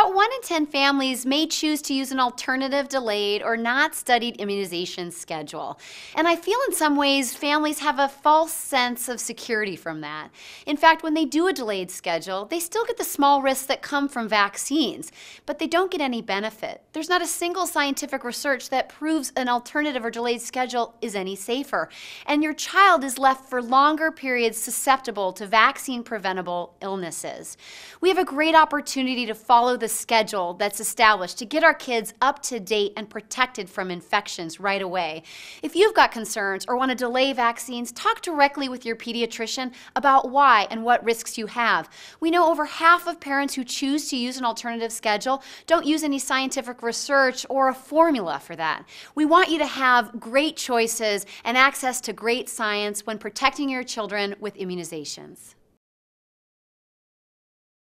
About 1 in 10 families may choose to use an alternative delayed or not studied immunization schedule. And I feel in some ways families have a false sense of security from that. In fact, when they do a delayed schedule, they still get the small risks that come from vaccines, but they don't get any benefit. There's not a single scientific research that proves an alternative or delayed schedule is any safer. And your child is left for longer periods susceptible to vaccine preventable illnesses. We have a great opportunity to follow the schedule that's established to get our kids up to date and protected from infections right away. If you've got concerns or want to delay vaccines, talk directly with your pediatrician about why and what risks you have. We know over half of parents who choose to use an alternative schedule don't use any scientific research or a formula for that. We want you to have great choices and access to great science when protecting your children with immunizations.